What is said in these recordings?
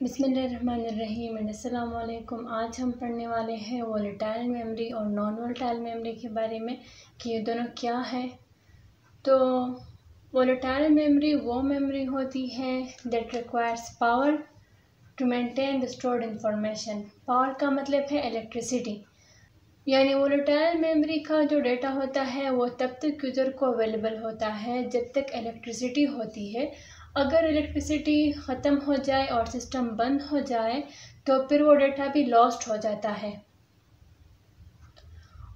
बिसमीम अल्लाम आज हम पढ़ने वाले हैं वोलेटाइल मेमोरी और नॉन वोलेटाइल मेमोरी के बारे में कि ये दोनों क्या है। तो वोलेटाइल मेमोरी वो मेमोरी होती है that requires power to maintain the stored information power का मतलब है इलेक्ट्रिसिटी यानी वोलेटाइल मेमोरी का जो डेटा होता है, वो तब तक यूज़र को अवेलेबल होता है जब तक इलेक्ट्रिसिटी होती है अगर इलेक्ट्रिसिटी ख़त्म हो जाए और सिस्टम बंद हो जाए तो फिर वो डेटा भी लॉस्ट हो जाता है।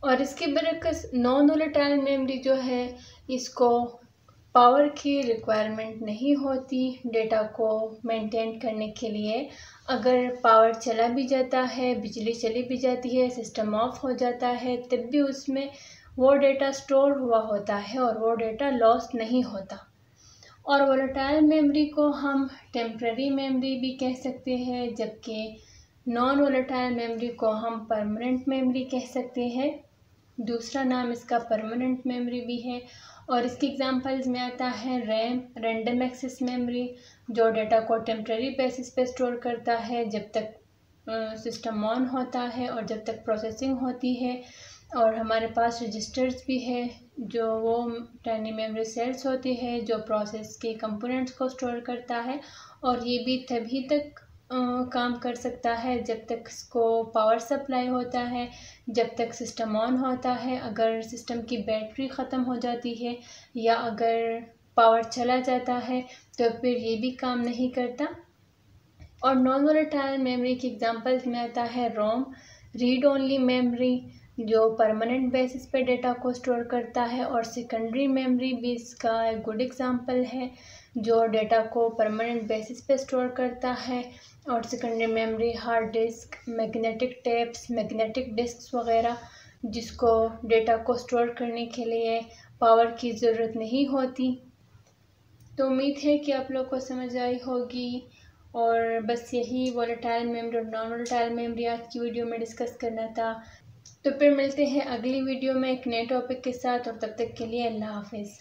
और इसके बरकस नॉन वोलेटाइल मेमोरी जो है, इसको पावर की रिक्वायरमेंट नहीं होती डेटा को मेंटेन करने के लिए। अगर पावर चला भी जाता है, बिजली चली भी जाती है सिस्टम ऑफ़ हो जाता है, तब भी उसमें वो डेटा स्टोर हुआ होता है और वो डेटा लॉस नहीं होता। और वोलेटाइल मेमोरी को हम टेम्प्रेरी मेमोरी भी कह सकते हैं, जबकि नॉन वोलेटाइल मेमोरी को हम परमानेंट मेमोरी कह सकते हैं। दूसरा नाम इसका परमानेंट मेमोरी भी है और इसकी एग्जांपल्स में आता है रैम रैंडम एक्सेस मेमोरी जो डेटा को टेम्प्रेरी बेसिस पे स्टोर करता है जब तक सिस्टम ऑन होता है और जब तक प्रोसेसिंग होती है। और हमारे पास रजिस्टर्स भी है जो वो टाइनी मेमोरी सेल्स होती है जो प्रोसेस के कंपोनेंट्स को स्टोर करता है और ये भी तभी तक आ, काम कर सकता है जब तक इसको पावर सप्लाई होता है जब तक सिस्टम ऑन होता है अगर सिस्टम की बैटरी ख़त्म हो जाती है या अगर पावर चला जाता है तो फिर ये भी काम नहीं करता। और नॉन वोलेटाइल मेमोरी की एग्जांपल्स में आता है रोम रीड ओनली मेमोरी जो परमानेंट बेसिस पे डेटा को स्टोर करता है और सेकेंडरी मेमोरी भी इसका एक गुड एग्जांपल है, जो डेटा को परमानेंट बेसिस पे स्टोर करता है और secondary memory hard disk magnetic tapes magnetic disk वगैरह, जिसको डेटा को स्टोर करने के लिए पावर की ज़रूरत नहीं होती। तो उम्मीद है कि आप लोग को समझ आई होगी और बस यही वोलेटाइल मेमोरी और नॉन वोलेटाइल मेमोरी आज की वीडियो में डिस्कस करना था। तो फिर मिलते हैं अगली वीडियो में एक नए टॉपिक के साथ और तब तक के लिए अल्लाह हाफिज़।